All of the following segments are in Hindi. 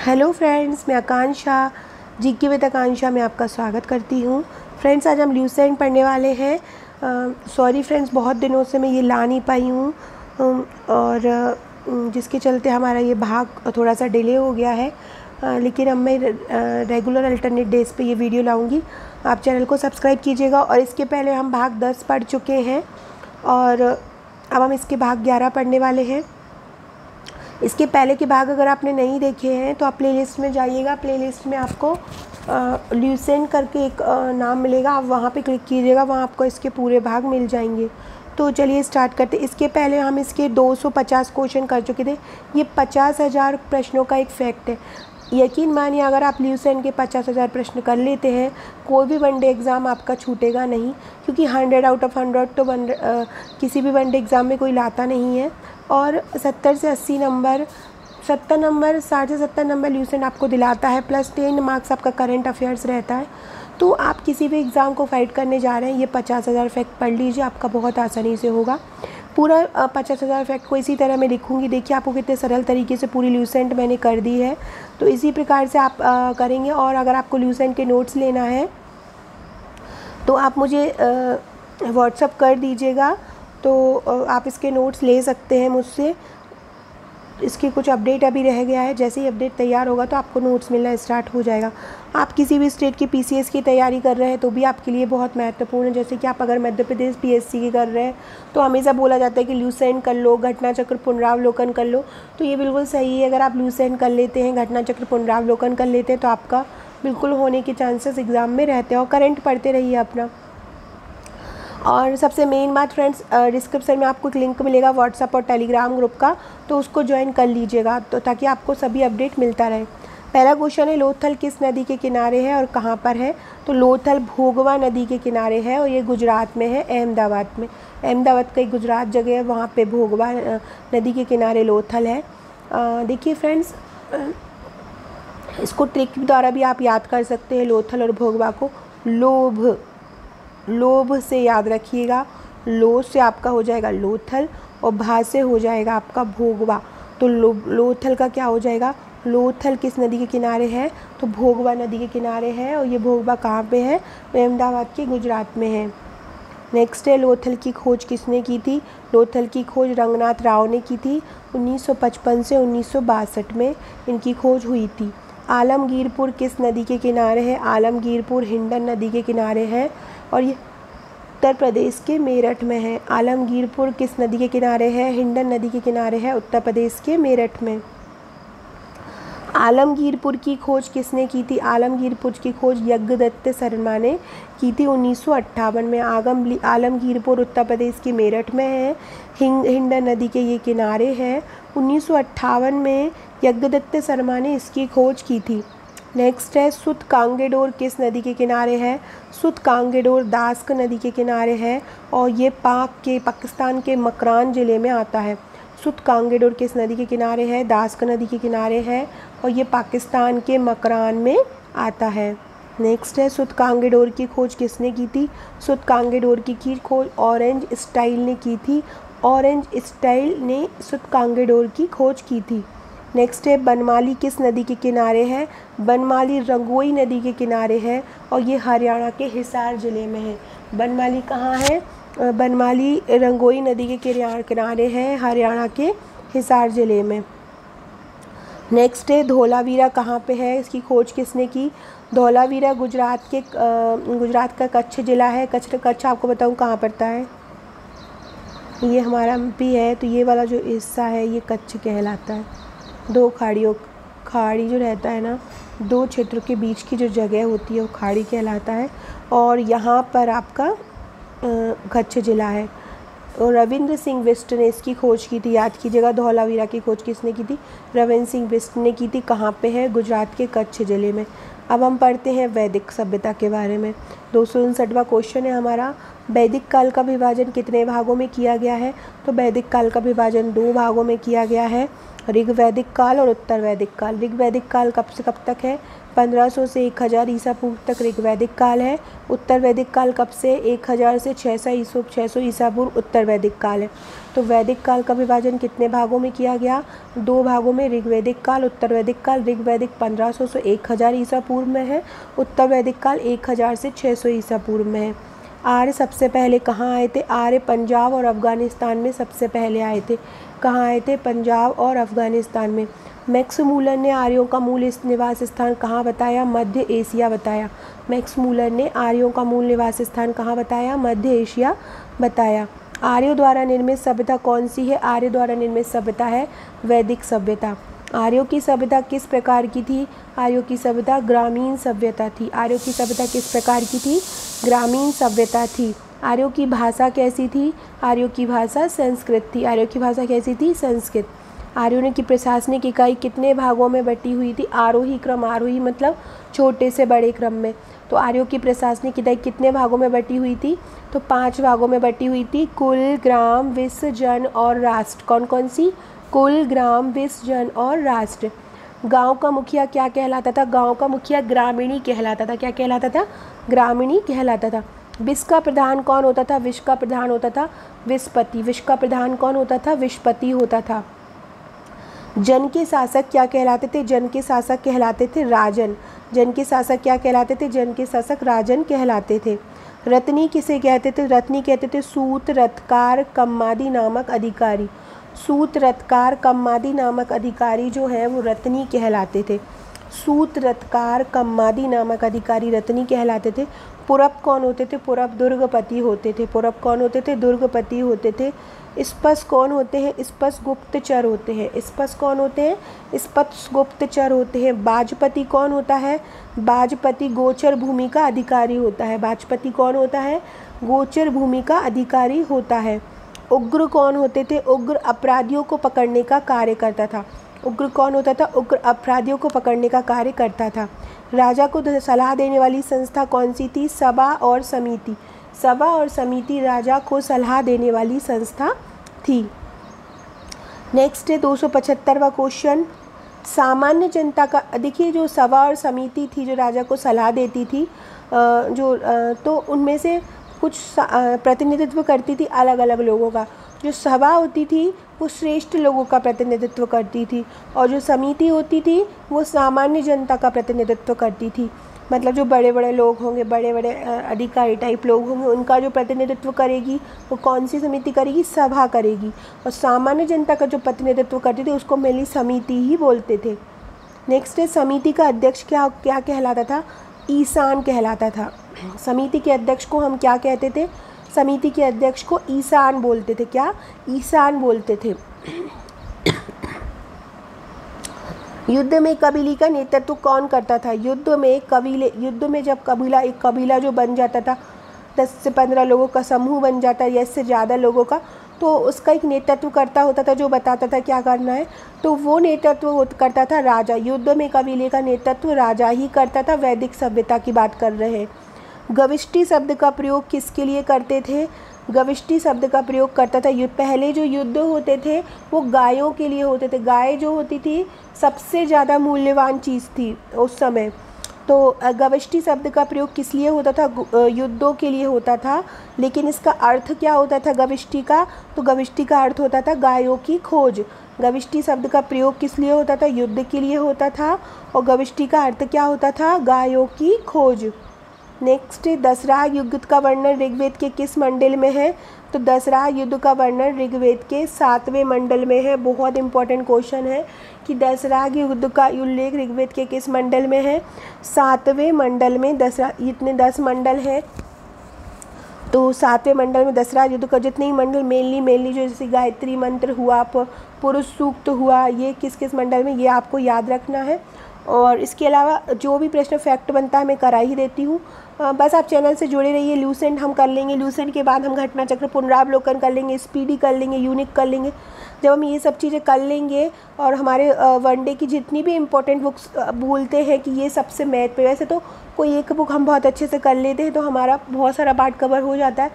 हेलो फ्रेंड्स, मैं आकांक्षा जी के विद आकांक्षा में आपका स्वागत करती हूँ। फ्रेंड्स, आज हम ल्यूसेंट पढ़ने वाले हैं। सॉरी फ्रेंड्स, बहुत दिनों से मैं ये ला नहीं पाई हूँ। और जिसके चलते हमारा ये भाग थोड़ा सा डिले हो गया है। लेकिन अब मैं रेगुलर अल्टरनेट डेज़ पे ये वीडियो लाऊँगी। आप चैनल को सब्सक्राइब कीजिएगा और इसके पहले हम भाग दस पढ़ चुके हैं। और, अब हम इसके भाग ग्यारह पढ़ने वाले हैं। इसके पहले के भाग अगर आपने नहीं देखे हैं तो आप प्लेलिस्ट में जाइएगा। प्लेलिस्ट में आपको ल्यूसेंट करके एक आ, नाम मिलेगा। आप वहाँ पे क्लिक कीजिएगा वहाँ आपको इसके पूरे भाग मिल जाएँगे। तो चलिए स्टार्ट करते इसके पहले हम इसके 250 क्वेश्चन कर चुके थे। ये पचास हज़ार प्रश्नों का एक फैक्ट है। यकीन मानिए, अगर आप ल्यूसेंट के पचास हज़ार प्रश्न कर लेते हैं, कोई भी वनडे एग्ज़ाम आपका छूटेगा नहीं, क्योंकि हंड्रेड आउट ऑफ़ हंड्रेड तो वन किसी भी वनडे एग्ज़ाम में कोई लाता नहीं है। और सत्तर से अस्सी नंबर सत्तर नंबर साठ से सत्तर नंबर ल्यूसेंट आपको दिलाता है प्लस टेन मार्क्स आपका करेंट अफेयर्स रहता है। तो आप किसी भी एग्ज़ाम को फाइट करने जा रहे हैं, ये पचास हज़ार फैक्ट पढ़ लीजिए, आपका बहुत आसानी से होगा। पूरा पचास हज़ार इफ़ेक्ट को इसी तरह मैं लिखूँगी। देखिए आपको कितने सरल तरीके से पूरी ल्यूसेंट मैंने कर दी है। तो इसी प्रकार से आप आ, करेंगे और अगर आपको ल्यूसेंट के नोट्स लेना है तो आप मुझे व्हाट्सअप कर दीजिएगा। तो आप इसके नोट्स ले सकते हैं मुझसे। इसकी कुछ अपडेट अभी रह गया है। जैसे ही अपडेट तैयार होगा तो आपको नोट्स मिलना स्टार्ट हो जाएगा। आप किसी भी स्टेट की पीसीएस की तैयारी कर रहे हैं तो भी आपके लिए बहुत महत्वपूर्ण है। जैसे कि आप अगर मध्य प्रदेश पीएससी की कर रहे हैं तो हमेशा बोला जाता है कि लूसेंट कर लो, घटना चक्र पुनरावलोकन कर लो। तो ये बिल्कुल सही है। अगर आप लूसेंट कर लेते हैं, घटना चक्र पुनरावलोकन कर लेते हैं तो आपका बिल्कुल होने के चांसेस एग्ज़ाम में रहते हैं और करंट पढ़ते रहिए अपना। और सबसे मेन बात फ्रेंड्स डिस्क्रिप्शन में आपको एक लिंक मिलेगा व्हाट्सअप और टेलीग्राम ग्रुप का तो उसको ज्वाइन कर लीजिएगा तो ताकि आपको सभी अपडेट मिलता रहे। पहला क्वेश्चन है, लोथल किस नदी के किनारे है और कहाँ पर है? तो लोथल भोगवा नदी के किनारे है और ये गुजरात में है, अहमदाबाद में। अहमदाबाद का एक गुजरात जगह है, वहाँ पे भोगवा नदी के किनारे लोथल है। देखिए फ्रेंड्स इसको ट्रिक द्वारा भी आप याद कर सकते हैं लोथल और भोगवा को। लोभ। लोभ से याद रखिएगा। लो से आपका हो जाएगा लोथल और भा से हो जाएगा आपका भोगवा। तो लो लोथल का क्या हो जाएगा? लोथल किस नदी के किनारे है? तो भोगवा नदी के किनारे है और ये भोगवा कहाँ पे है? अहमदाबाद के गुजरात में है। नेक्स्ट है, लोथल की खोज किसने की थी? लोथल की खोज रंगनाथ राव ने की थी। 1955 से उन्नीस सौ बासठ में इनकी खोज हुई थी। आलमगीरपुर किस नदी के किनारे है? आलमगीरपुर हिंडन नदी के किनारे है और ये उत्तर प्रदेश के मेरठ में है। आलमगीरपुर किस नदी के किनारे है? हिंडन नदी के किनारे है, उत्तर प्रदेश के मेरठ में। आलमगीरपुर की खोज किसने की थी? आलमगीरपुर की खोज यज्ञदत्त शर्मा ने की थी उन्नीस सौ अट्ठावन में। आगम आलमगीरपुर उत्तर प्रदेश के मेरठ में है, हिंडन नदी के ये किनारे है। उन्नीस सौ अट्ठावन में यज्ञदत्त शर्मा ने इसकी खोज की थी। नेक्स्ट है सुत कांगेडोर किस नदी के किनारे है? सुत कांगेडोर दास्क नदी के किनारे है और ये पाक के, पाकिस्तान के मकरान ज़िले में आता है। सुत कांगेडोर किस नदी के किनारे है? दास्क नदी के किनारे है और ये पाकिस्तान के मकरान में आता है। नेक्स्ट है सुत कांगेडोर की खोज किसने की थी? सुत कांगेडोर की खोज ऑरेंज स्टाइल ने की थी। ऑरेंज स्टाइल ने सुत कांगेडोर की खोज की थी। नेक्स्ट है, बनमाली किस नदी के किनारे है? बनमाली रंगोई नदी के किनारे है और ये हरियाणा के हिसार ज़िले में है। बनमाली कहाँ है? बनमाली रंगोई नदी के किनारे है हरियाणा के हिसार ज़िले में। नेक्स्ट है, धोलावीरा कहाँ पे है? इसकी खोज किसने की? धोलावीरा गुजरात के गुजरात का कच्छ ज़िला है। कच्छ कच्छ आपको बताऊँ कहाँ पड़ता है? ये हमारा भी है तो ये वाला जो हिस्सा है, ये कच्छ कहलाता है। दो खाड़ियों, खाड़ी जो रहता है ना, दो क्षेत्रों के बीच की जो जगह होती है, वो खाड़ी कहलाता है। और यहाँ पर आपका कच्छ ज़िला है। और रविंद्र सिंह बिस्ट ने इसकी खोज की थी, याद कीजिएगा, धौलावीरा की खोज किसने की थी? रविंद्र सिंह बिस्ट ने की थी, कहाँ पे है? गुजरात के कच्छ ज़िले में। अब हम पढ़ते हैं वैदिक सभ्यता के बारे में। दो सौ उनसठवा क्वेश्चन है हमारा, वैदिक काल का विभाजन कितने भागों में किया गया है? तो वैदिक काल का विभाजन दो भागों में किया गया है। ऋग वैदिक काल और उत्तर वैदिक काल। ऋग वैदिक काल कब से कब तक है? 1500 से 1000 ईसा पूर्व तक ऋग वैदिक काल है। उत्तर वैदिक काल कब से? 1000 से 600 ईसो 600 ईसा पूर्व उत्तर वैदिक काल है। तो वैदिक काल का विभाजन कितने भागों में किया गया? दो भागों में ऋग्वैदिक काल उत्तर वैदिक काल। ऋग्वैदिक 1500 से 1000 ईसा पूर्व में है। उत्तर वैदिक काल 1000 से 600 ईसा पूर्व में है। आर्य सबसे पहले कहाँ आए थे? आर्य पंजाब और अफ़गानिस्तान में सबसे पहले आए थे। कहाँ आए थे? पंजाब और अफ़गानिस्तान में। मैक्स मूलर ने आर्यों का मूल निवास स्थान कहाँ बताया? मध्य एशिया बताया। मैक्स मूलर ने आर्यों का मूल निवास स्थान कहाँ बताया? मध्य एशिया बताया। आर्यों द्वारा निर्मित सभ्यता कौन सी है? आर्य द्वारा निर्मित सभ्यता है वैदिक सभ्यता। आर्यों की सभ्यता किस प्रकार की थी? आर्यों की सभ्यता ग्रामीण सभ्यता थी। आर्यों की सभ्यता किस प्रकार की थी? ग्रामीण सभ्यता थी। आर्यों की भाषा कैसी थी? आर्यों की भाषा संस्कृत थी। आर्यों की भाषा कैसी थी? संस्कृत। आर्यों की प्रशासनिक इकाई कितने भागों में बटी हुई थी? आरोही क्रम, आरोही मतलब छोटे से बड़े क्रम में। तो आर्यों की प्रशासनिक इकाई कितने भागों में बटी हुई थी? तो पाँच भागों में बटी हुई थी। कुल, ग्राम विश्व जन और राष्ट्र। कौन कौन सी? कुल, ग्राम विश्व जन और राष्ट्र। गाँव का मुखिया क्या कहलाता था? गाँव का मुखिया ग्रामीणी कहलाता था। क्या कहलाता था? ग्रामीणी कहलाता था। विश्व का प्रधान कौन होता था? विश्व का प्रधान होता था विश्वपति विश्व का प्रधान कौन होता था? विश्वपति होता था। जन के शासक क्या कहलाते थे? जन के शासक कहलाते थे राजन। जन के शासक क्या कहलाते थे? जन के शासक राजन कहलाते थे। रत्नी किसे कहते थे? रत्नी कहते थे सूत रथकार कम्मादी नामक अधिकारी। सूत रथकार कम्मादी नामक अधिकारी जो है, वो रत्नी कहलाते थे। सूत रथकार कम्मादी नामक अधिकारी रत्नी कहलाते थे। पुरब कौन होते थे? पुरब दुर्गपति होते थे। पुरब कौन होते थे? दुर्गपति होते थे। स्पस कौन होते हैं? स्पस गुप्तचर होते हैं। स्पस कौन होते हैं? स्पस गुप्तचर होते हैं। बाजपति कौन होता है? बाजपति गोचर भूमि का अधिकारी होता है। बाजपति कौन होता है? गोचर भूमि का अधिकारी होता है। उग्र कौन होते थे? उग्र अपराधियों को पकड़ने का कार्य करता था। उग्र कौन होता था? उग्र अपराधियों को पकड़ने का कार्य करता था। राजा को सलाह देने वाली संस्था कौन सी थी? सभा और समिति। सभा और समिति राजा को सलाह देने वाली संस्था थी। नेक्स्ट है, दो सौ पचहत्तरवा क्वेश्चन सामान्य जनता का देखिए, जो सभा और समिति थी, जो राजा को सलाह देती थी जो तो उनमें से कुछ प्रतिनिधित्व करती थी अलग अलग लोगों का। जो सभा होती थी, वो श्रेष्ठ लोगों का प्रतिनिधित्व करती थी और जो समिति होती थी, वो सामान्य जनता का प्रतिनिधित्व करती थी। मतलब जो बड़े बड़े लोग होंगे बड़े बड़े अधिकारी टाइप लोग होंगे, उनका जो प्रतिनिधित्व करेगी, वो कौन सी समिति करेगी? सभा करेगी। और सामान्य जनता का जो प्रतिनिधित्व करती थी, उसको मेनली समिति ही बोलते थे। नेक्स्ट है, समिति का अध्यक्ष क्या क्या कहलाता था? ईशान कहलाता था। समिति के अध्यक्ष को हम क्या कहते थे? समिति के अध्यक्ष को ईशान बोलते थे। क्या? ईशान बोलते थे। युद्ध में कबीले का नेतृत्व कौन करता था? युद्ध में कबीले, युद्ध में जब कबीला, एक कबीला जो बन जाता था, दस से पंद्रह लोगों का समूह बन जाता या इससे ज़्यादा लोगों का तो उसका एक नेतृत्व करता होता था जो बताता था क्या करना है। तो वो नेतृत्व करता था राजा। युद्ध में कबीले का नेतृत्व राजा ही करता था। वैदिक सभ्यता की बात कर रहे हैं। गविष्टि शब्द का प्रयोग किसके लिए करते थे? गविष्टि शब्द का प्रयोग करता था युद्ध पहले जो युद्ध होते थे, वो गायों के लिए होते थे। गाय जो होती थी, सबसे ज़्यादा मूल्यवान चीज़ थी उस समय। तो गविष्टि शब्द का प्रयोग किस लिए होता था? युद्धों के लिए होता था। लेकिन इसका अर्थ क्या होता था गविष्टि का? तो गविष्टि का अर्थ होता था गायों की खोज। गविष्टि शब्द का प्रयोग किस लिए होता था? युद्ध के लिए होता था। और गविष्टि का अर्थ क्या होता था? गायों की खोज। नेक्स्ट दसरा युद्ध का वर्णन ऋग्वेद के किस मंडल में है? तो दसरा युद्ध का वर्णन ऋग्वेद के सातवें मंडल में है। बहुत इंपॉर्टेंट क्वेश्चन है कि दसरा युद्ध का उल्लेख ऋग्वेद के किस मंडल में है? सातवें मंडल में दसरा, इतने दस मंडल हैं। तो सातवें मंडल में दसरा युद्ध का जितने ही मंडल, मेनली मेनली जो जैसे गायत्री मंत्र हुआ पुरुष सूक्त हुआ, ये किस किस मंडल में, ये आपको याद रखना है। और इसके अलावा जो भी प्रश्न फैक्ट बनता है, मैं करा ही देती हूँ। बस आप चैनल से जुड़े रहिए लूसेंट हम कर लेंगे। लूसेंट के बाद हम घटना चक्र पुनरावलोकन कर लेंगे स्पीडी कर लेंगे यूनिक कर लेंगे। जब हम ये सब चीज़ें कर लेंगे और हमारे वनडे की जितनी भी इम्पोर्टेंट बुक्स भूलते हैं कि ये सबसे मैथ पे वैसे तो कोई एक बुक हम बहुत अच्छे से कर लेते हैं तो हमारा बहुत सारा पार्ट कवर हो जाता है।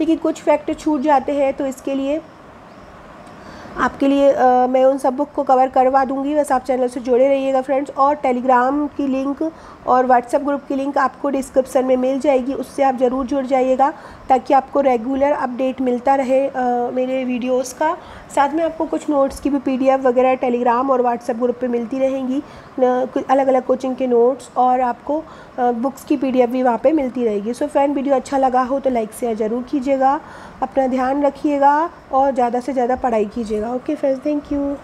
लेकिन कुछ फैक्ट छूट जाते हैं तो इसके लिए आपके लिए आ, मैं उन सब बुक को कवर करवा दूँगी। बस आप चैनल से जुड़े रहिएगा फ्रेंड्स और टेलीग्राम की लिंक और व्हाट्सएप ग्रुप की लिंक आपको डिस्क्रिप्सन में मिल जाएगी उससे आप ज़रूर जुड़ जाइएगा ताकि आपको रेगुलर अपडेट मिलता रहे आ, मेरे वीडियोस का। साथ में आपको कुछ नोट्स की भी पीडीएफ वगैरह टेलीग्राम और व्हाट्सएप ग्रुप पे मिलती रहेंगी। अलग अलग कोचिंग के नोट्स और आपको आ, बुक्स की पीडीएफ भी वहाँ पे मिलती रहेगी। सो फ्रेंड वीडियो अच्छा लगा हो तो लाइक शेयर ज़रूर कीजिएगा। अपना ध्यान रखिएगा और ज़्यादा से ज़्यादा पढ़ाई कीजिएगा। Okay friends thank you